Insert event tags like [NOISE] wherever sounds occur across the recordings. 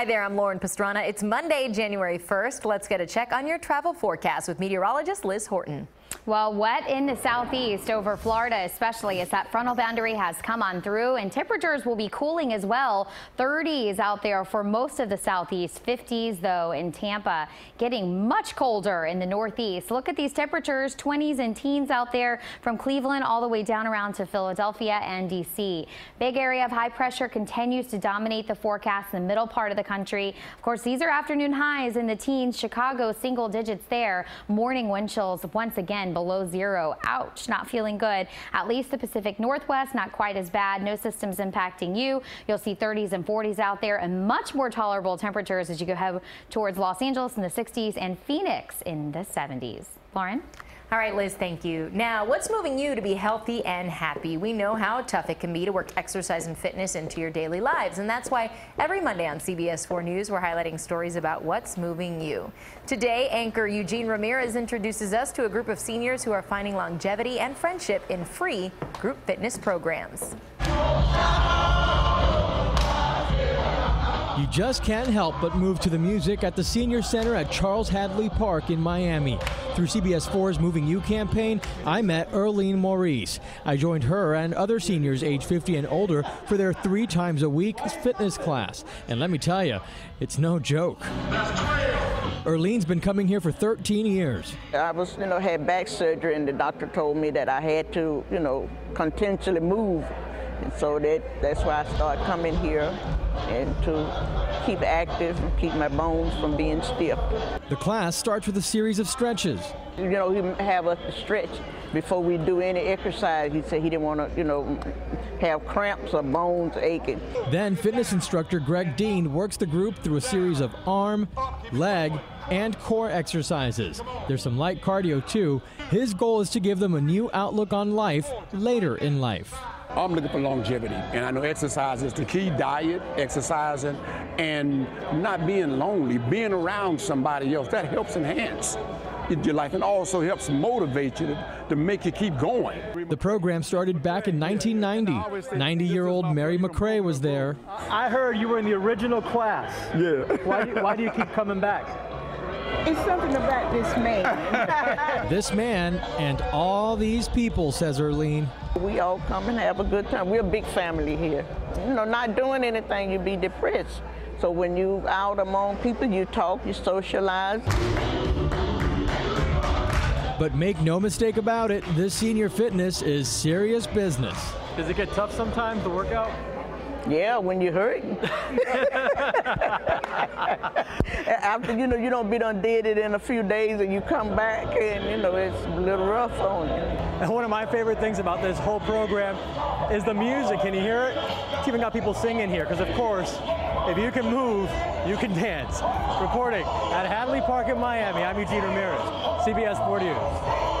Hi there, I'm Lauren Pastrana. It's Monday, January 1st. Let's get a check on your travel forecast with meteorologist Liz Horton. Well, wet in the southeast over Florida, especially as that frontal boundary has come on through and temperatures will be cooling as well. 30s out there for most of the southeast, 50s though in Tampa, getting much colder in the northeast. Look at these temperatures, 20s and teens out there from Cleveland all the way down around to Philadelphia and DC. Big area of high pressure continues to dominate the forecast in the middle part of the country. Of course, these are afternoon highs in the teens. Chicago single digits there. Morning wind chills once again again below zero. Ouch, not feeling good. At least the Pacific Northwest, not quite as bad. No systems impacting you. You'll see 30s and 40s out there and much more tolerable temperatures as you go towards Los Angeles in the 60s and Phoenix in the 70s. Lauren? All right, Liz, thank you. Now, what's moving you to be healthy and happy? We know how tough it can be to work exercise and fitness into your daily lives, and that's why every Monday on CBS 4 News, we're highlighting stories about what's moving you. Today, anchor Eugene Ramirez introduces us to a group of seniors who are finding longevity and friendship in free group fitness programs. You just can't help but move to the music at the Senior Center at Charles Hadley Park in Miami. Through CBS 4's Moving You campaign, I met Earlene Maurice. I joined her and other seniors age 50 and older for their three times a week fitness class. And let me tell you, it's no joke. Earlene's been coming here for 13 years. I was, you know, had back surgery and the doctor told me that I had to, you know, continually move and so that, that's why I started coming here and to keep active and keep my bones from being stiff. The class starts with a series of stretches. You know, he have us stretch before we do any exercise. He said he didn't want to, you know, have cramps or bones aching. Then fitness instructor Greg Dean works the group through a series of arm, leg, and core exercises. There's some light cardio too. His goal is to give them a new outlook on life later in life. I'm looking for longevity, and I know exercise is the key diet, exercising, and not being lonely, being around somebody else. That helps enhance your life and also helps motivate you to, to make you keep going. The program started back in 1990. 90 year old Mary McCrae was there. I heard you were in the original class. Yeah. Why do, why do you keep coming back? It's something about this man. [LAUGHS] this man and all these people, says Earlene. We all come and have a good time. We're a big family here. You know, not doing anything, you'd be depressed. So when you out among people, you talk, you socialize. But make no mistake about it, this senior fitness is serious business. Does it get tough sometimes to work out? Yeah, when you're hurt. [LAUGHS] After, you know, you don't be done did it in a few days and you come back and, you know, it's a little rough on you. And one of my favorite things about this whole program is the music. Can you hear it? It's even got people singing here because, of course, if you can move, you can dance. Reporting at Hadley Park in Miami, I'm Eugene Ramirez, CBS 4 News.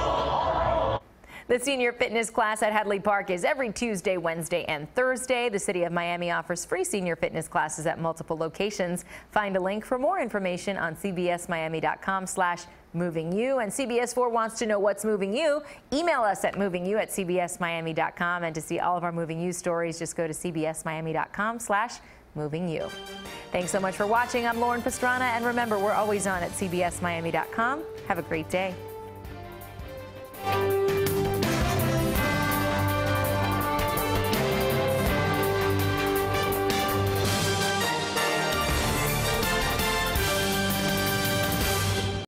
The senior fitness class at Hadley Park is every Tuesday, Wednesday, and Thursday. The City of Miami offers free senior fitness classes at multiple locations. Find a link for more information on cbsmiami.com slash moving you. And CBS 4 wants to know what's moving you. Email us at movingyou at cbsmiami.com. And to see all of our moving you stories, just go to cbsmiami.com slash moving you. Thanks so much for watching. I'm Lauren Pastrana. And remember, we're always on at cbsmiami.com. Have a great day.